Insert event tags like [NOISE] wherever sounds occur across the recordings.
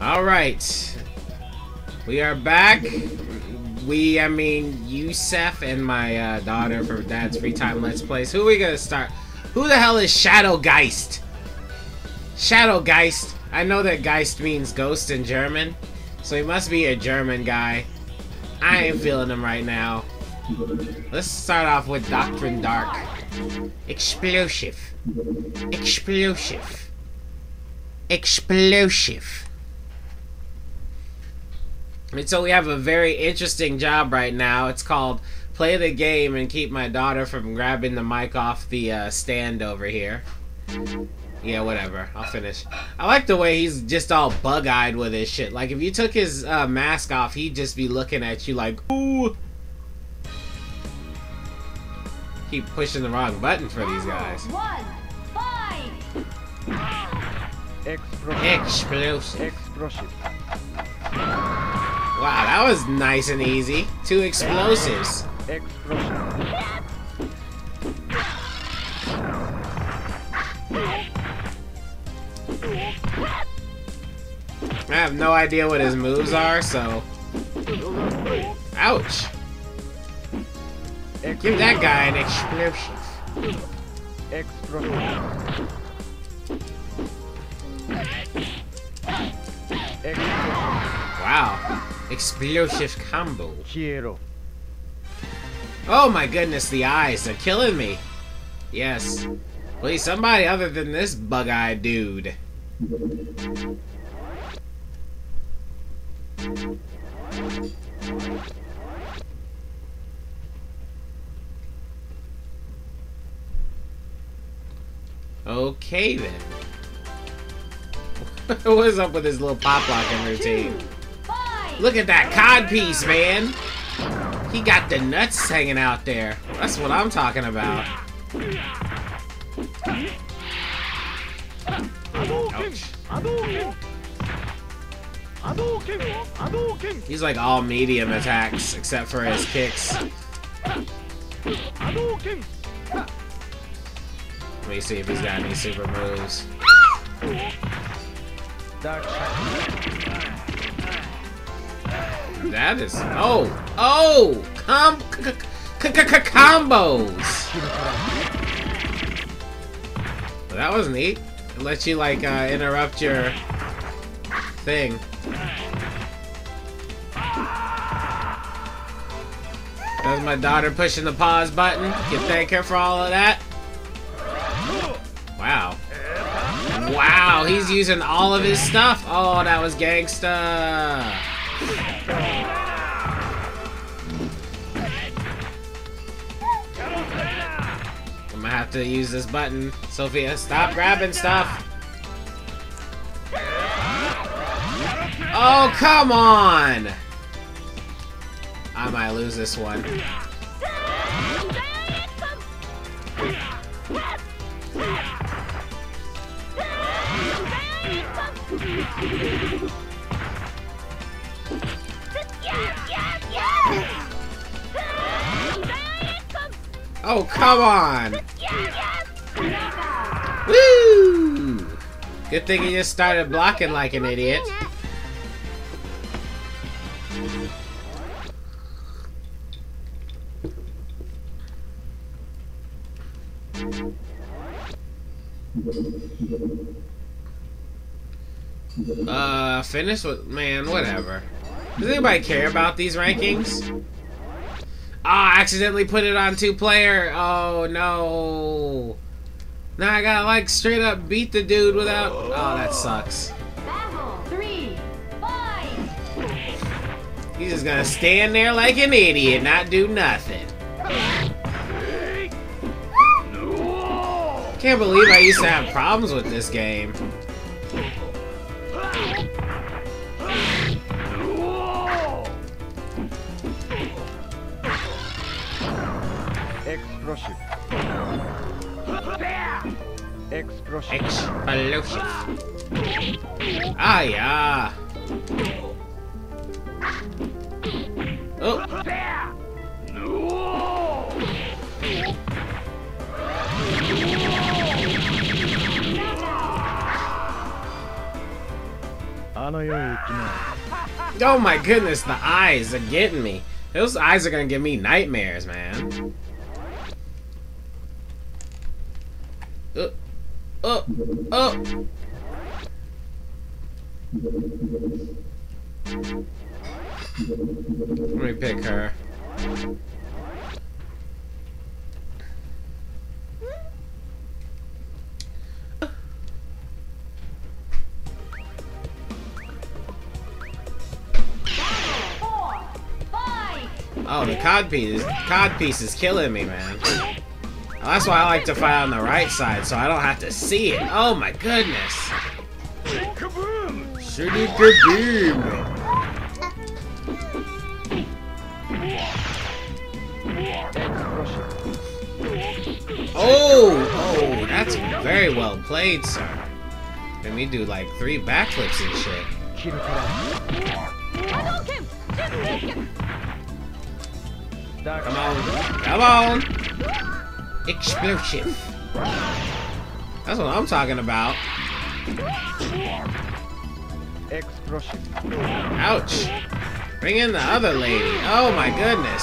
Alright. We are back. We, I mean, Yusef and my uh, daughter for Dad's Free Time Let's Plays. Who are we gonna start? Who the hell is Shadowgeist? Shadowgeist. I know that Geist means ghost in German. So he must be a German guy. I ain't feeling him right now. Let's start off with Doctrine Dark. Explosive. Explosive. Explosive. And so we have a very interesting job right now. It's called play the game and keep my daughter from grabbing the mic off the uh, stand over here. Yeah, whatever. I'll finish. I like the way he's just all bug-eyed with his shit. Like, if you took his uh, mask off, he'd just be looking at you like, ooh. Keep pushing the wrong button for these guys. One, fight! Explosive. Explosive. Wow, that was nice and easy. Two explosives. Explosive. I have no idea what his moves are, so... Ouch. Give that guy an explosive. Explosive. Wow. Explosive combo. Quiero. Oh my goodness, the eyes are killing me. Yes. Please, somebody other than this bug-eyed dude. Okay then. [LAUGHS] What's up with his little pop locking routine? Look at that cod piece, man. He got the nuts hanging out there. That's what I'm talking about. Ouch. He's like all medium attacks except for his kicks. Let me see if he's got any super moves. That is oh oh com combos. Well, that was neat. It lets you like uh, interrupt your thing. That's my daughter pushing the pause button. You thank her for all of that. Wow. Wow, he's using all of his stuff. Oh, that was gangsta. I'm gonna have to use this button. Sophia, stop grabbing stuff. Oh, come on! I might lose this one. Oh, come on! Woo! Good thing he just started blocking like an idiot. Uh, finish with man, whatever. Does anybody care about these rankings? Ah, I accidentally put it on two player. Oh no. Now I gotta like straight up beat the dude without. Oh, that sucks. He's just gonna stand there like an idiot, not do nothing. Can't believe I used to have problems with this game. Explosive. Explosive. Explosive. Ah, yeah. Oh. Oh my goodness, the eyes are getting me. Those eyes are gonna give me nightmares, man. Uh, uh. Let me pick her. Oh, the cod piece, cod piece is killing me, man. Well, that's why I like to fight on the right side, so I don't have to see it. Oh my goodness. Kaboom! Kaboom! Oh! Oh, that's very well played, sir. Let me do like three backflips and shit. Come on. Come on! Explosive. That's what I'm talking about. Explosion! Ouch. Bring in the other lady. Oh my goodness.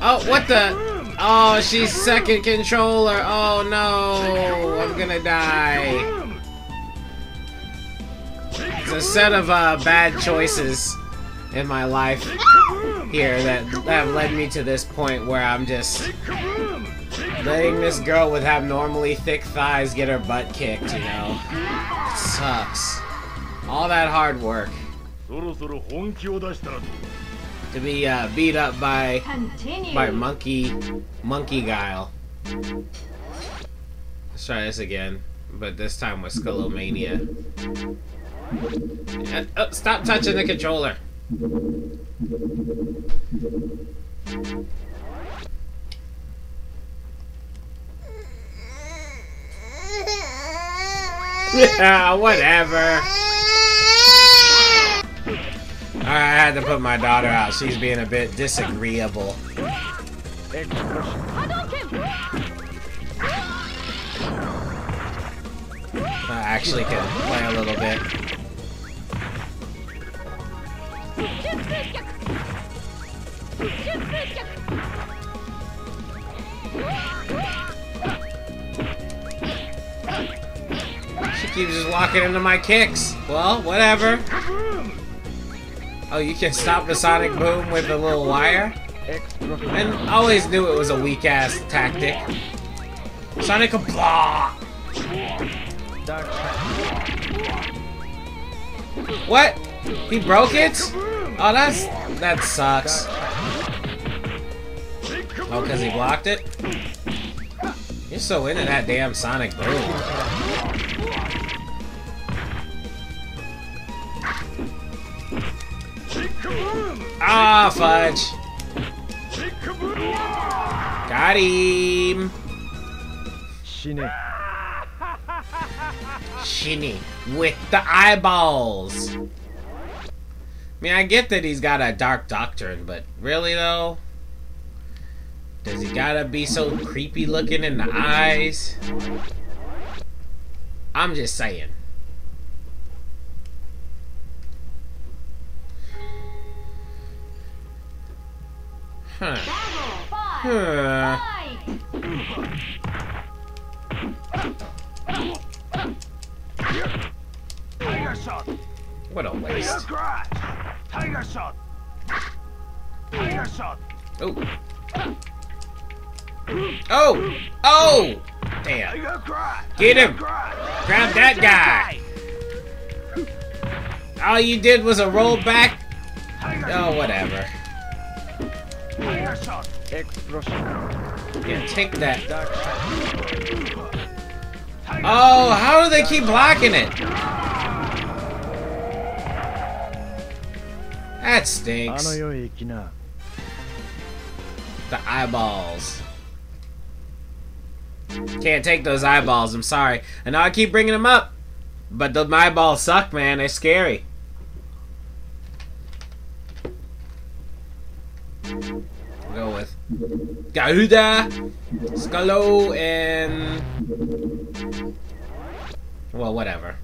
Oh, what the? Oh, she's second controller. Oh no. I'm gonna die. It's a set of uh, bad choices in my life here that have led me to this point where I'm just letting this girl with abnormally thick thighs get her butt kicked, you know. It sucks. All that hard work. To be uh, beat up by Continue. by monkey monkey guile. Let's try this again, but this time with Skullomania. Uh, oh, stop touching the controller yeah, whatever. Right, I had to put my daughter out. She's being a bit disagreeable. I actually can play a little bit. She keeps just walking into my kicks. Well, whatever. Oh, you can stop the sonic boom with a little wire? And I always knew it was a weak-ass tactic. Sonic blah! What? He broke it? Oh, that's that sucks. Oh, because he blocked it? You're so into that damn sonic boom. Ah, fudge. Got him. 死ね Shinny with the eyeballs. I mean, I get that he's got a dark doctrine, but really though, does he gotta be so creepy looking in the eyes? I'm just saying. Huh. Huh. Fight. Tiger shot! What a waste. Tiger shot! Tiger shot! Oh. Oh! Oh! Damn. Get him! Grab that guy! All you did was a roll back? Oh, whatever. Yeah, take that. Oh, how do they keep blocking it? That stinks. The eyeballs. Can't take those eyeballs, I'm sorry. And I keep bringing them up. But the eyeballs suck, man. They're scary. Go with Garuda, Scalo, and... Well, whatever.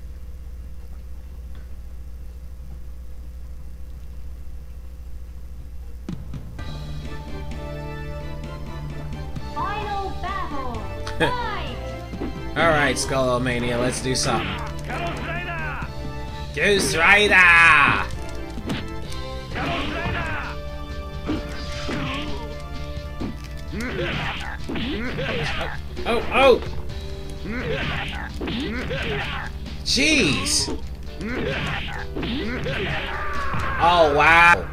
Alright, Skullomania, let's do something. Goose Rider! Oh, oh! Jeez! Oh, wow!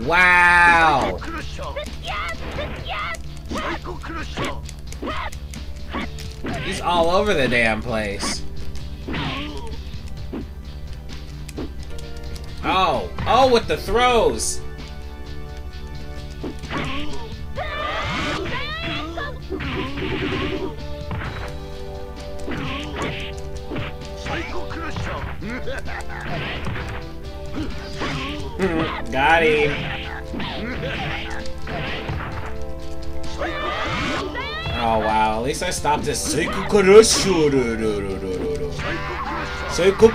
Wow! He's all over the damn place. Oh, oh, with the throws! [LAUGHS] Got him. Oh wow, at least I stopped this. Seiko Karashu. Seiko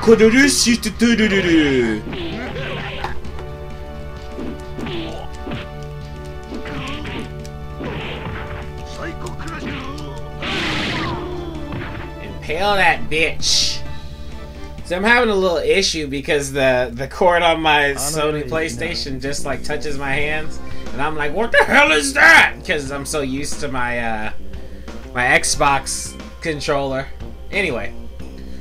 Karashu. Impale that bitch. So I'm having a little issue because the the cord on my Sony PlayStation just like touches my hands, and I'm like, what the hell is that? Because I'm so used to my uh, my Xbox controller. Anyway,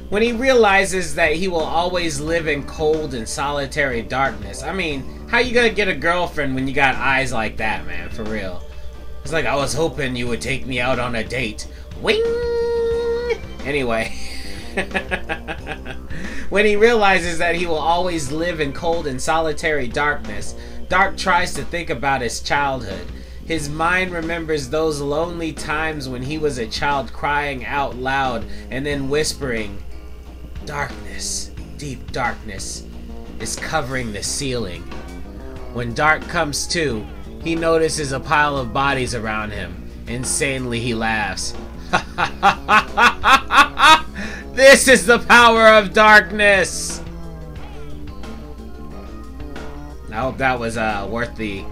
when he realizes that he will always live in cold and solitary darkness, I mean, how you gonna get a girlfriend when you got eyes like that, man? For real. It's like I was hoping you would take me out on a date. Wing. Anyway. [LAUGHS] when he realizes that he will always live in cold and solitary darkness, Dark tries to think about his childhood. His mind remembers those lonely times when he was a child crying out loud and then whispering, Darkness, deep darkness, is covering the ceiling. When Dark comes to, he notices a pile of bodies around him. Insanely, he laughs. this is the power of darkness! I hope that was uh, worth the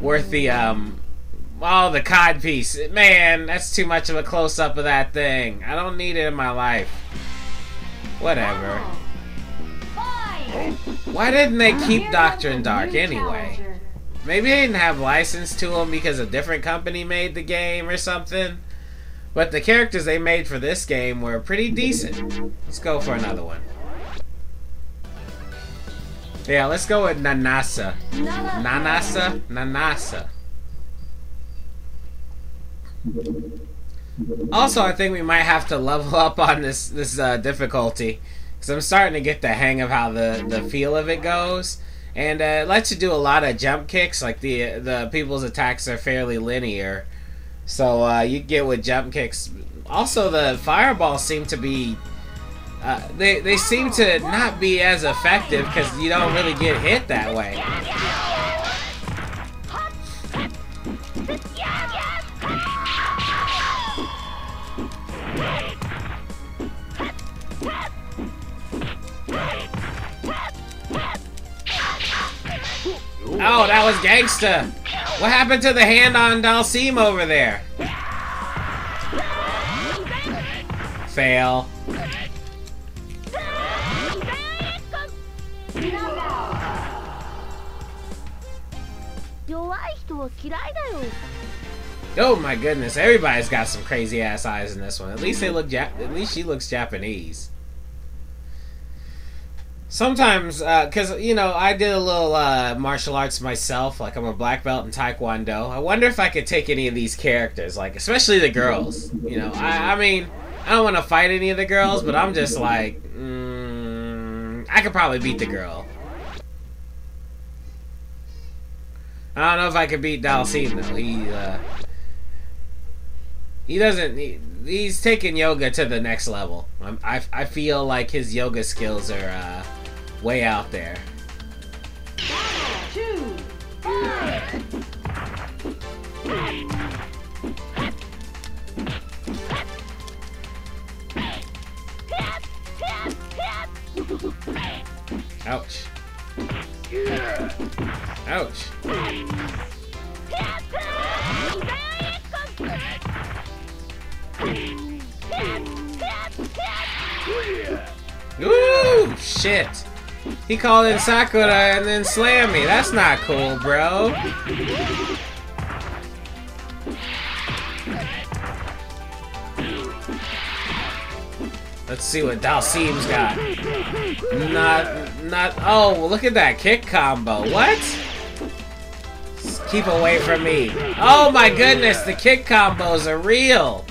worth the um oh the cod piece. Man, that's too much of a close up of that thing. I don't need it in my life. Whatever. Why didn't they keep Doctor the Dark anyway? Maybe they didn't have license to them because a different company made the game or something. But the characters they made for this game were pretty decent. Let's go for another one. Yeah, let's go with Nanasa. Nanasa? Nanasa. Also, I think we might have to level up on this this uh, difficulty because I'm starting to get the hang of how the the feel of it goes, and uh, it lets you do a lot of jump kicks. Like the the people's attacks are fairly linear, so uh, you get with jump kicks. Also, the fireballs seem to be. Uh, they, they seem to not be as effective because you don't really get hit that way. Oh, that was gangsta. What happened to the hand on Dhalsim over there? Fail. Oh my goodness, everybody's got some crazy ass eyes in this one. At least they look Jap- at least she looks Japanese. Sometimes, because, you know, I did a little uh, martial arts myself. Like, I'm a black belt in Taekwondo. I wonder if I could take any of these characters, like, especially the girls. You know, I, I mean, I don't want to fight any of the girls, but I'm just like, mm, I could probably beat the girl. I don't know if I could beat Dhalsim, though. He, uh, he doesn't. He, he's taking yoga to the next level. I'm, I I feel like his yoga skills are uh, way out there. Two! Ouch. Ouch. Shit. He called in Sakura and then slammed me. That's not cool, bro. Let's see what Dhalsim's got. Not, not, oh, look at that kick combo. What? Keep away from me. Oh my goodness, the kick combos are real.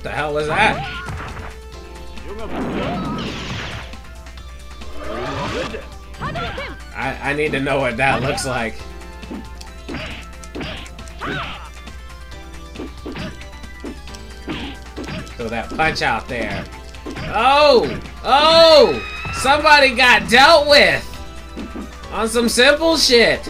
What the hell is that? I, I need to know what that looks like. Throw that punch out there. Oh! Oh! Somebody got dealt with! On some simple shit!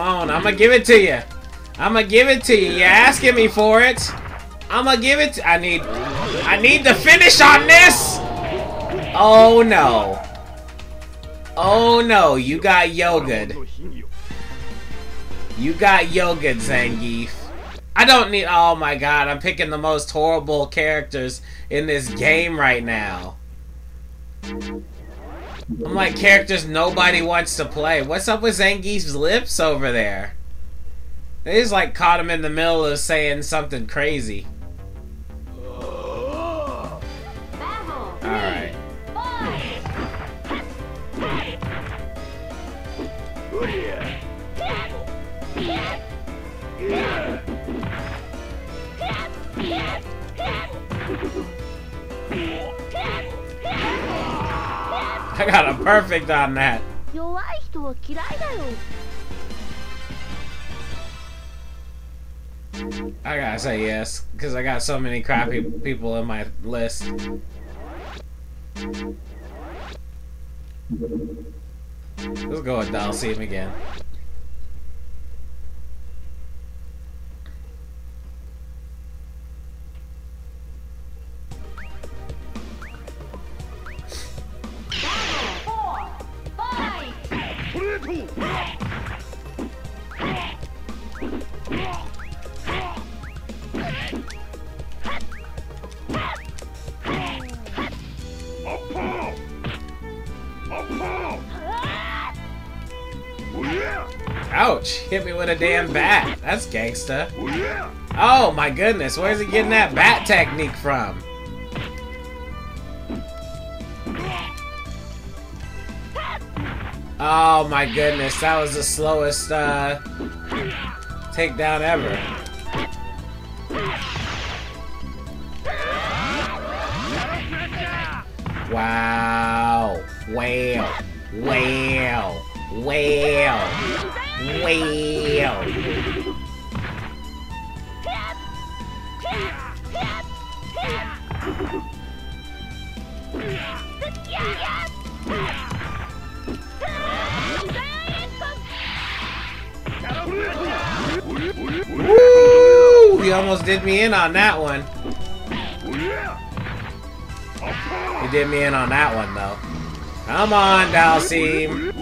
Come on, I'm gonna give it to you. I'm gonna give it to you. You're asking me for it. I'm gonna give it. I need. I need the finish on this. Oh no. Oh no, you got Yogud. You got Yogud, Zangief. I don't need. Oh my god, I'm picking the most horrible characters in this game right now. I'm like characters nobody wants to play. What's up with Zangief's lips over there? They just like caught him in the middle of saying something crazy. Alright. I got a perfect on that. I gotta say yes, because I got so many crappy people in my list. Let's go with him again. Ouch! Hit me with a damn bat. That's gangsta. Oh my goodness, where's he getting that bat technique from? Oh my goodness, that was the slowest uh, takedown ever. Wow. Wow. Wow. Wow. Wow. Woo! He almost did me in on that one. He did me in on that one, though. Come on, Dhalsim.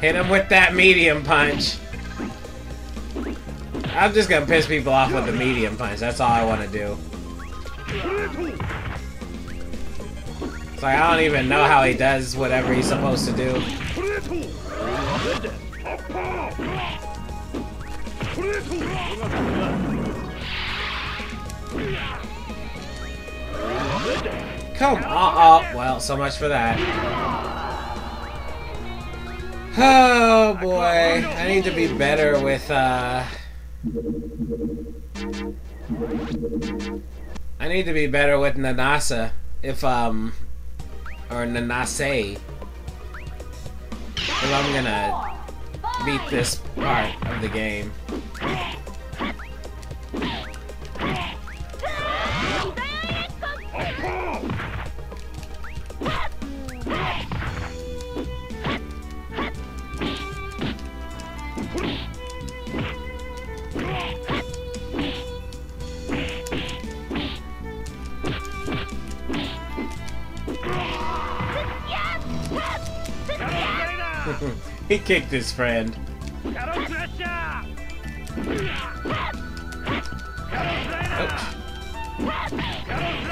Hit him with that medium punch. I'm just gonna piss people off with the medium punch. That's all I want to do. It's like, I don't even know how he does whatever he's supposed to do. Come on. Oh, well, so much for that. Oh boy, I need to be better with, uh... I need to be better with Nanasa. If, um... Or Nanase. If I'm gonna beat this part of the game. he kicked his friend. Ouch.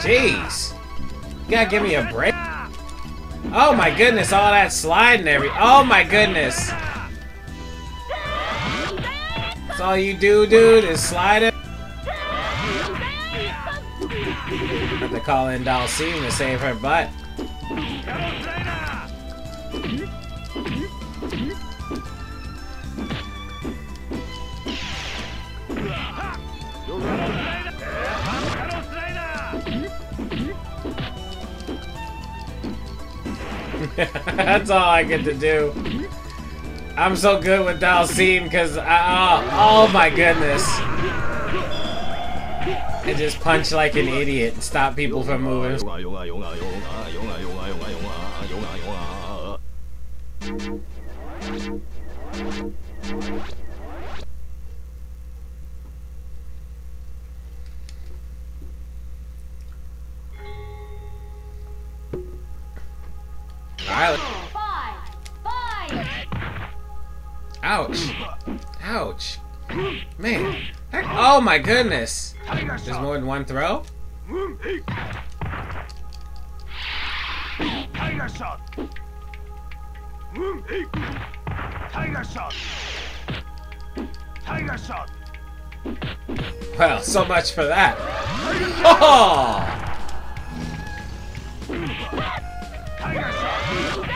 Jeez. You gotta give me a break. Oh my goodness, all that sliding every- Oh my goodness. That's all you do, dude, is slide it. Have to call in Dalcine to save her butt. [LAUGHS] That's all I get to do. I'm so good with Dalcine because, oh, oh my goodness. I just punch like an idiot and stop people from moving. Oh my goodness! There's more than one throw? Tiger shot! Tiger shot! Tiger shot! Well, so much for that. Oh! Tiger shot!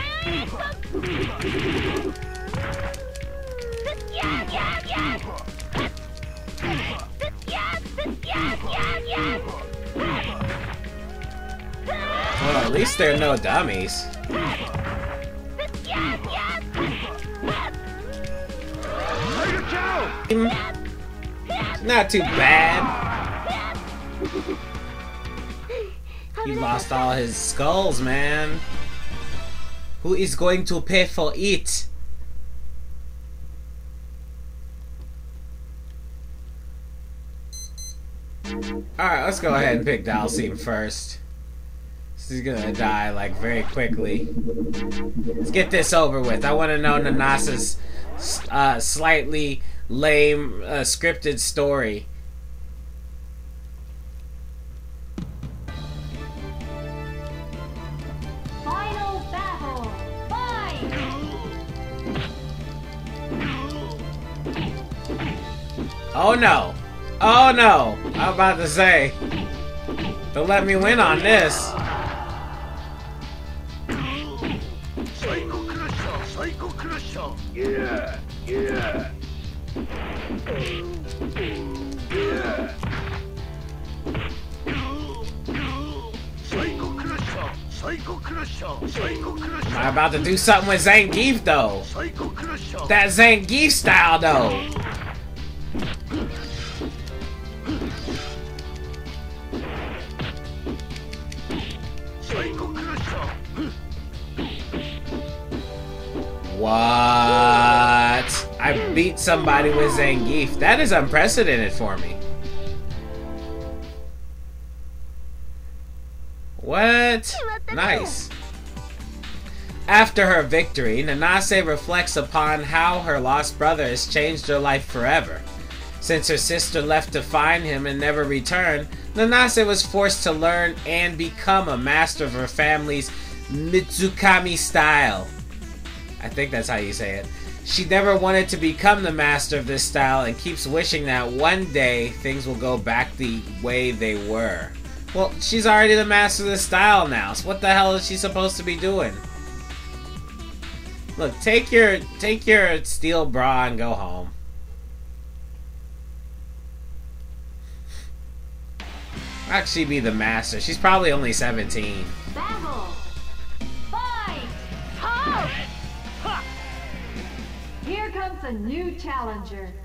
Yeah, yeah, yeah! Well, at least they're no dummies. Not too bad. He lost all his skulls, man. Who is going to pay for it? Alright, let's go ahead and pick Dalcine [LAUGHS] first. He's gonna die, like, very quickly. Let's get this over with. I want to know Nanasa's uh, slightly lame uh, scripted story. Final battle. Fight! Oh no! Oh no! I'm about to say. Don't let me win on this. I'm about to do something with Zangief though! That Zangief style though! Somebody with Zangief. That is unprecedented for me. What? Nice. After her victory, Nanase reflects upon how her lost brother has changed her life forever. Since her sister left to find him and never returned, Nanase was forced to learn and become a master of her family's Mitsukami style. I think that's how you say it. She never wanted to become the master of this style and keeps wishing that one day things will go back the way they were. Well, she's already the master of the style now, so what the hell is she supposed to be doing? Look, take your take your steel bra and go home. Actually be the master. She's probably only 17. Battle. A new challenger.